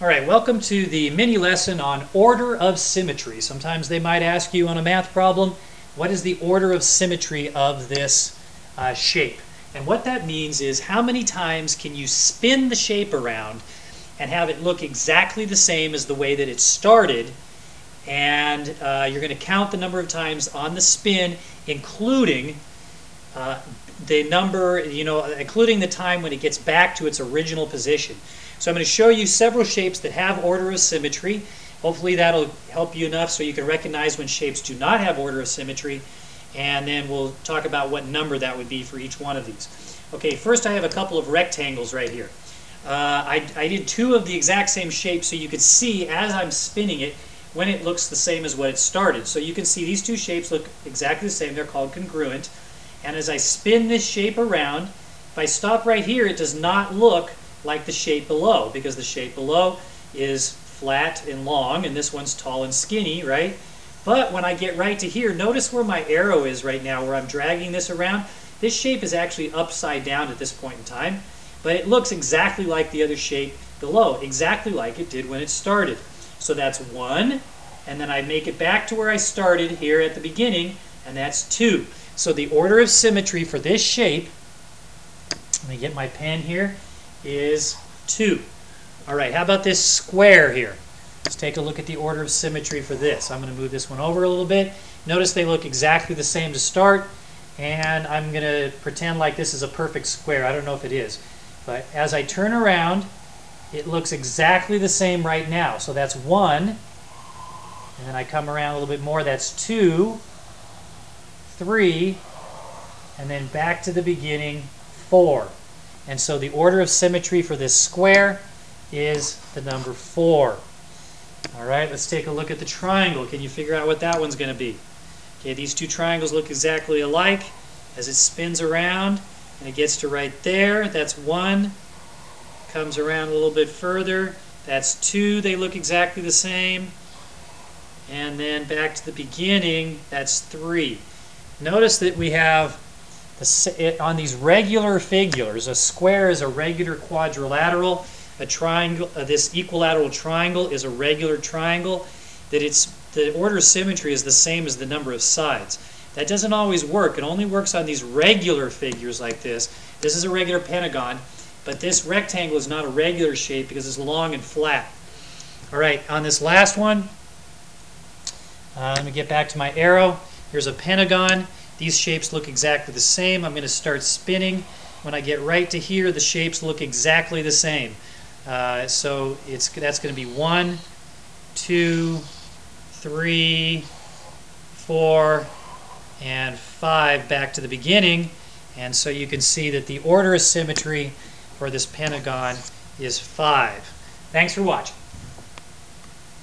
All right, welcome to the mini lesson on order of symmetry. Sometimes they might ask you on a math problem, what is the order of symmetry of this uh, shape? And what that means is how many times can you spin the shape around and have it look exactly the same as the way that it started. And uh, you're going to count the number of times on the spin, including uh, the number, you know, including the time when it gets back to its original position. So I'm going to show you several shapes that have order of symmetry. Hopefully that'll help you enough so you can recognize when shapes do not have order of symmetry. And then we'll talk about what number that would be for each one of these. Okay, first I have a couple of rectangles right here. Uh, I, I did two of the exact same shape so you could see as I'm spinning it when it looks the same as what it started. So you can see these two shapes look exactly the same. They're called congruent. And as I spin this shape around, if I stop right here, it does not look like the shape below because the shape below is flat and long and this one's tall and skinny, right? But when I get right to here, notice where my arrow is right now where I'm dragging this around. This shape is actually upside down at this point in time, but it looks exactly like the other shape below, exactly like it did when it started. So that's one, and then I make it back to where I started here at the beginning, and that's two. So the order of symmetry for this shape, let me get my pen here, is 2. All right, how about this square here? Let's take a look at the order of symmetry for this. I'm going to move this one over a little bit. Notice they look exactly the same to start, and I'm going to pretend like this is a perfect square. I don't know if it is, but as I turn around, it looks exactly the same right now. So that's 1, and then I come around a little bit more, that's 2, 3, and then back to the beginning, 4. And so the order of symmetry for this square is the number 4. All right, let's take a look at the triangle. Can you figure out what that one's going to be? Okay, these two triangles look exactly alike. As it spins around and it gets to right there, that's 1. Comes around a little bit further, that's 2. They look exactly the same. And then back to the beginning, that's 3. Notice that we have on these regular figures, a square is a regular quadrilateral, a triangle, uh, this equilateral triangle is a regular triangle, that it's the order of symmetry is the same as the number of sides. That doesn't always work. It only works on these regular figures like this. This is a regular pentagon, but this rectangle is not a regular shape because it's long and flat. All right, on this last one, uh, let me get back to my arrow. Here's a pentagon. These shapes look exactly the same. I'm going to start spinning. When I get right to here, the shapes look exactly the same. Uh, so it's that's going to be one, two, three, four, and five back to the beginning. And so you can see that the order of symmetry for this pentagon is five. Thanks for watching.